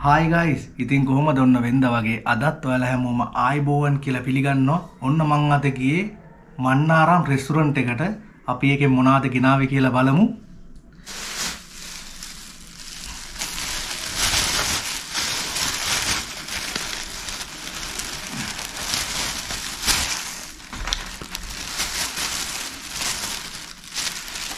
හායිගයිස් ඉතින් කොහොම දොන්න වෙන්ද වගේ අදත් ඔයාල හැමෝම ආයිබෝවන් කියලා පිළිගන්න ඔන්න මං අත ගියේ මන්නාරම් රෙස්ටුරන්ට් එකට. අපි එක මොනාද ගෙනාව කියලා බලමු.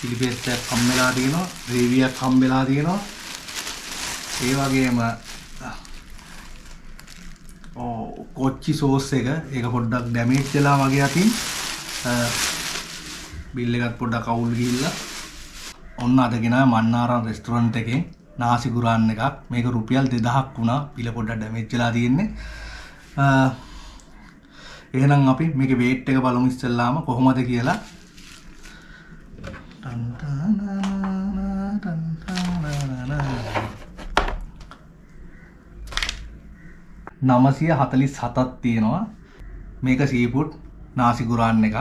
පිලිපේස්ටයක් කම්වෙලා තියෙනවා රේවියක් කම්වෙලා තියෙනවා. ඒ වගේම කොච්චි සෝස් එක? ඒක පොඩ්ඩක් ඩැමේජ් වෙලා වගේ අතින් බිල් එකත් පොඩ්ඩක් අවුල් ගිහිල්ලා. ඔන්න අදගෙන මන්නාරම් රෙස්ටුරන්ට් එකෙන් නාසි ගුරාන්න එකක්. මේක රුපියල් 2000ක් වුණා. පිළ පොඩ්ඩක් ඩැමේජ් වෙලා තියෙන්නේ. එහෙනම් අපි මේක වේට් එක බලමු ඉස්සෙල්ලාම කොහොමද කියලා. නමසිය හතලිස් හතත් තියෙනවා. මේක සීපුට් නාසිගුරාන්න එකක්.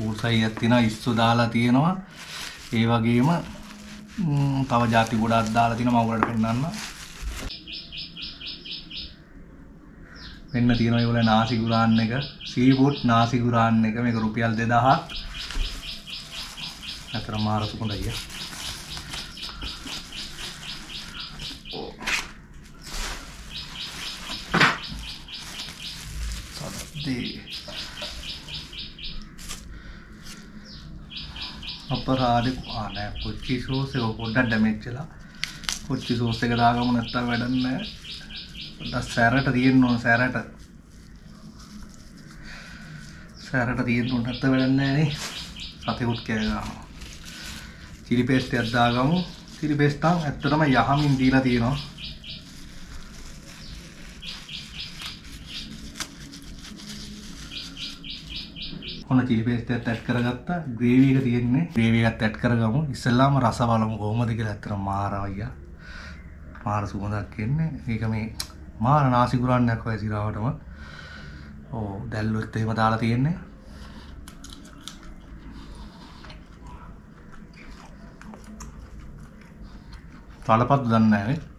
ඌසයියක් තියෙනවා ඉස්සු දාලා තියෙනවා. ඒ වගේම තව ජාති ගොඩක් දාලා තියෙනවා මම ඔයාලට පෙන්නන්න. වෙන්න තියෙනවා ඒවල නාසි ගුරාන් එක. සීෆුඩ් නාසි ගුරාන් එක. මේක රුපියල් 2000ක් අතර මාර සුකුණයි අපරාධ ආනෑ කොච්චි සෝස් එක පොඩ්ඩක් ඩැමේජ් වෙලා කොච්චි සෝස් එක දාගමු නැත්තම් වැඩක් නැහැ පොඩ්ඩක් සැරට තියෙන්න ඕන සැරට. සැරට තියෙන්න ඕන නැත්තම් වැඩක් නැහැ නේ. සතෙකුත් කෑ ගන්නවා චිලි පේස්ට් එකක් දාගමු. චිලි පේස්ට් නම් ඇත්තටම යහමින් දීලා තියෙනවා. ඔන්න චිලි පේස්ට් එකත් ඇඩ් කරගත්තා. ග්‍රේවි එක තියෙන්නේ. ග්‍රේවි එකත් ඇඩ් කරගමු. ඉස්සෙල්ලාම රස බලමු කොහොමද කියලා ඇත්තට මාර අයියා මාර සුවඳක් එන්නේ. ඒක මේ මාර නාසි කුරාන්නයක් වගේ සිරාවටම. ඕ දැල්ලුත් එහෙම දාලා තියෙන්නේ. තලපත් දන්නේ නැහැ නේ.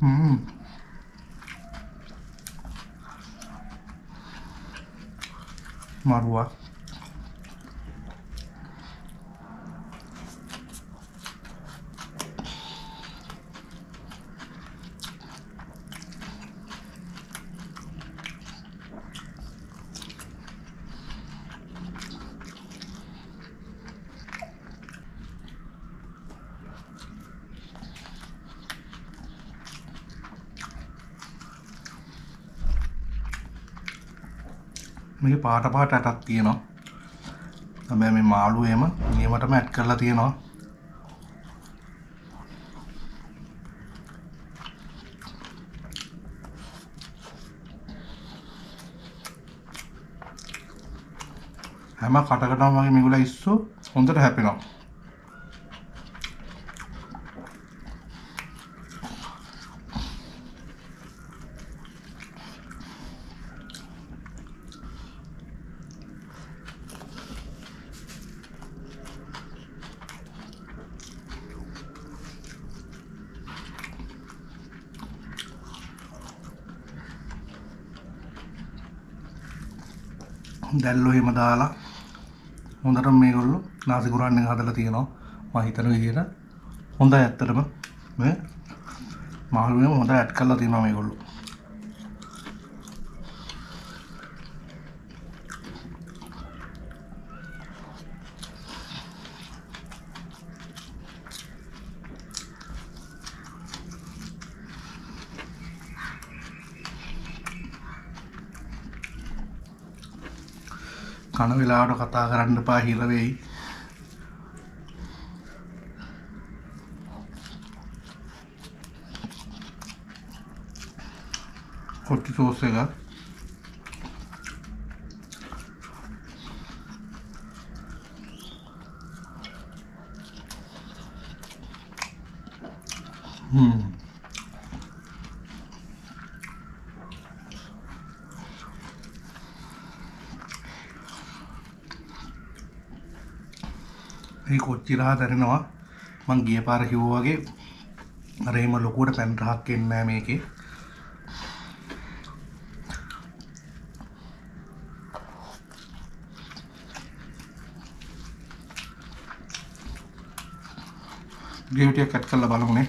Hmm. Marwah. මේක පාට පාට ඇටක් තියෙනවා. හැබැයි මේ මාළු එම නියමටම ඇඩ් කරලා තියෙනවා. හැම කටකටම වගේ මේගොල්ලෝ ඉස්සු හොඳට හැපෙනවා. දැල්ලෝ එහෙම දාලා හොඳට මේගොල්ලෝ නාසි කුරාන් එක හදලා තියෙනවා. මම හිතන විදිහට හොඳයි ඇත්තටම. මේ මාළුවේම හොඳ ඇඩ් කරලා තියෙනවා මේගොල්ලෝ. කන වෙලාවට කතා කරන්න එපා හිර වෙයි. කොටි සෝස් එක හ්ම් මේ කොච්චි රහ දැනෙනවා? මං ගිය පාර කිව්වා වගේ අර එහෙම ලොකුවට පැන් රහක් එන්නේ නැහැ මේකේ. ග්‍රේවි ටිකක් ඇඩ් කරලා බලමුනේ.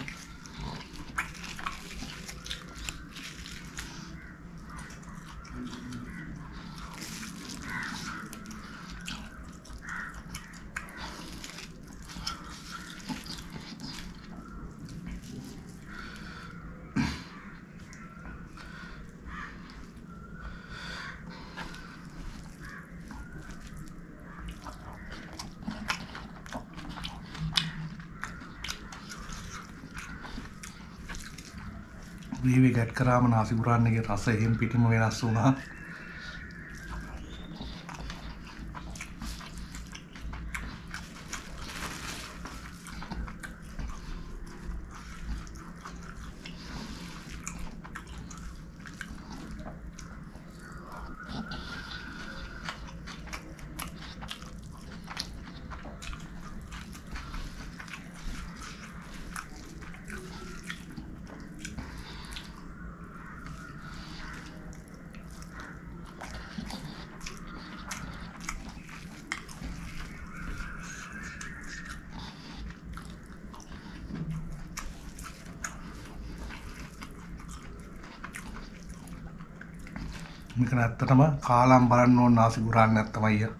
ග්‍රේවි ගැට් කරාම නාසි පුරාන්නගේ රස එහෙම් පිටිම වෙනස් වුණා. මේක නැත්තටම කාලම් බලන්න ඕන නාසි පුරාන්න නැත්තම අයියා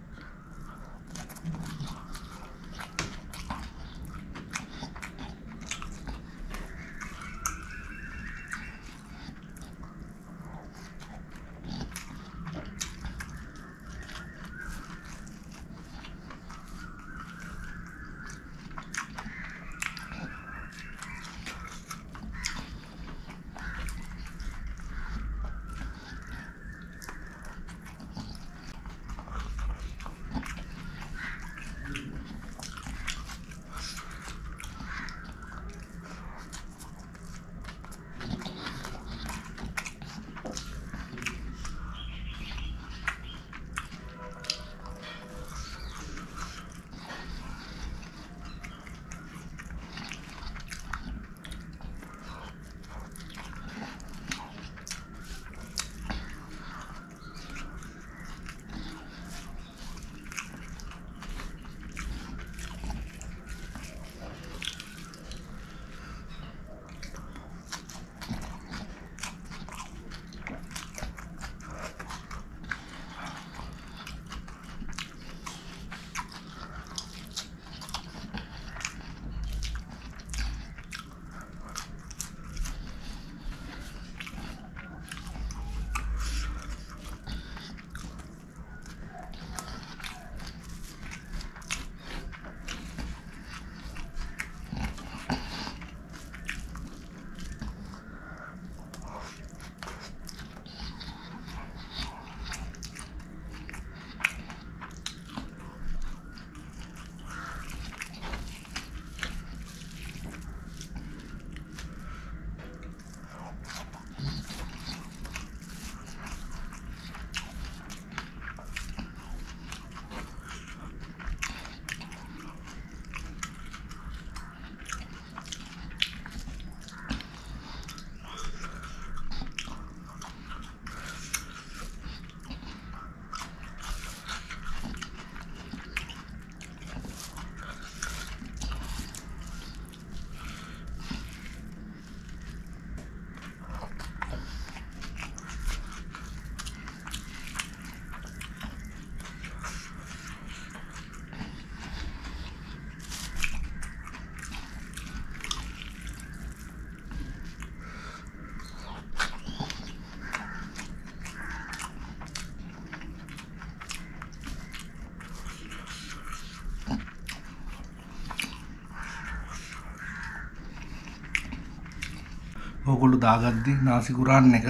ඕගොල්ලු දාගද්දි නාසිකුරාන්න එක.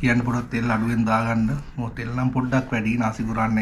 කියන්න පොඩක් තෙල් අඩුවෙන් දාගන්න. මොකද තෙල් නම් පොඩ්ඩක් වැඩි නාසිකුරාන්න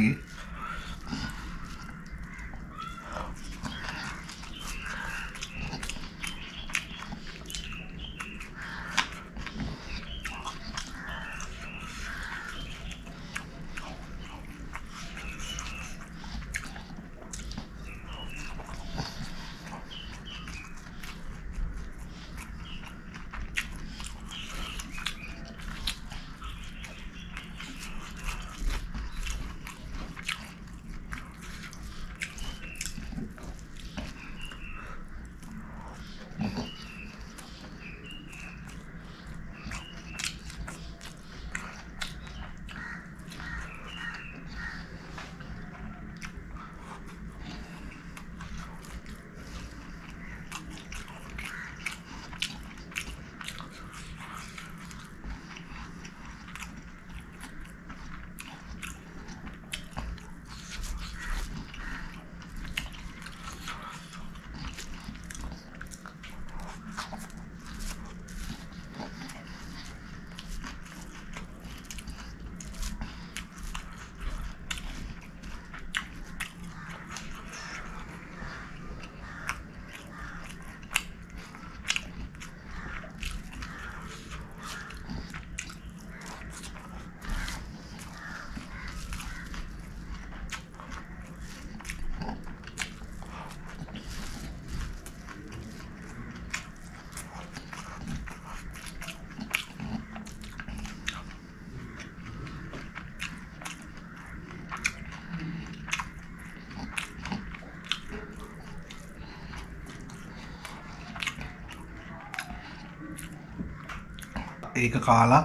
ඒක කාලා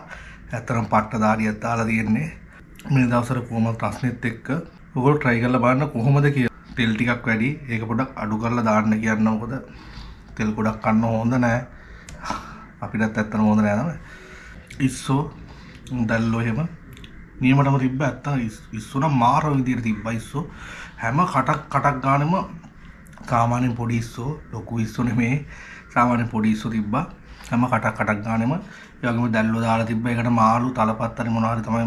ඇත්තරම් පට්ට දාඩියක් දාලා තියෙන්නේ. මේ දවසට කොහොමද ප්‍රශ්නෙත් එක්ක? ඔයගොල්ලෝ try කරලා බලන්න කොහොමද කියලා. තෙල් ටිකක් වැඩි. ඒක පොඩ්ඩක් අඩු කරලා දාන්න කියන්න මොකද? තෙල් ගොඩක් කන්න හොඳ නෑ. අපිටත් ඇත්තම හොඳ නෑ තමයි ඉස්සෝ දැල්ලෝ එහෙම. නියමටම තිබ්බ ඇත්ත ඉස්සු නම් මාර විදියට තිබ්බ ඉස්සෝ. හැම කටක් කටක් ගානෙම සාමාන්‍යයෙන් පොඩි ඉස්සෝ ලොකු ඉස්සෝ නෙමේ. සාමාන්‍යයෙන් පොඩි ඉස්සෝ තිබ්බා. හැම කටක් කටක් ගානෙම ඒ වගේම දැල්ලෝ දාලා තිබ්බ ඒකට මාළු තලපත් හරි මොනවා හරි තමයි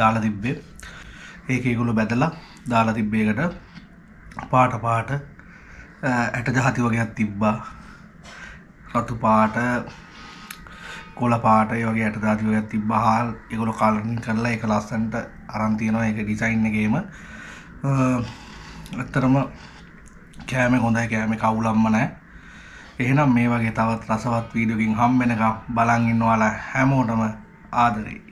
දාලා තිබ්බේ. ඒක ඒගොල්ලෝ බැදලා දාලා තිබ්බේ ඒකට. පාට පාට ඇට ජාති වගේක් තිබ්බා. රතු පාට කොළ පාට ඒ වගේ ඇට ජාති වගේක් තිබ්බා. හාල් ඒගොල්ලෝ කලරින් කරලා ඒක ලස්සනට අරන් තියනවා. ඒක ඩිසයින් එකේම. ඇත්තරම කෑම හොඳයි. කෑම කවුලම්ම නැහැ. එහෙනම් මේ වගේ තවත් රසවත් වීඩියෝකින් හම්බෙනකම් බලන් ඉන්නවාලා හැමෝටම ආදරේ.